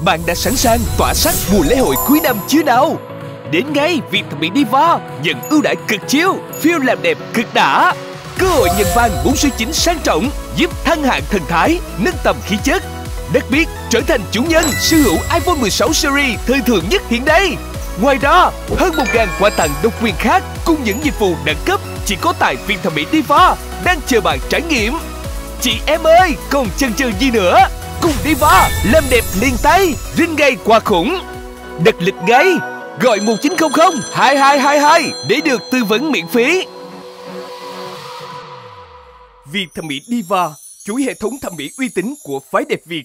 bạn đã sẵn sàng tỏa sắc mùa lễ hội cuối năm chưa nào? Đến ngay Việt Thẩm mỹ Diva nhận ưu đãi cực chiếu, phiêu làm đẹp cực đã. Cơ hội nhận vàng bốn số chín sang trọng giúp thăng hạng thần thái, nâng tầm khí chất. Đặc biệt trở thành chủ nhân sở hữu iPhone 16 series thời thượng nhất hiện nay. Ngoài ra, hơn 1.000 quà tặng độc quyền khác cùng những dịch vụ đẳng cấp chỉ có tại Việt Thẩm mỹ Diva đang chờ bạn trải nghiệm. Chị em ơi, còn chần chừ gì nữa? Cùng Diva làm đẹp liền tay, rinh Gay qua khủng. Đặt lịch ngay, gọi 1900 2222 để được tư vấn miễn phí. Việt Thẩm mỹ Diva, chuỗi hệ thống thẩm mỹ uy tín của phái đẹp Việt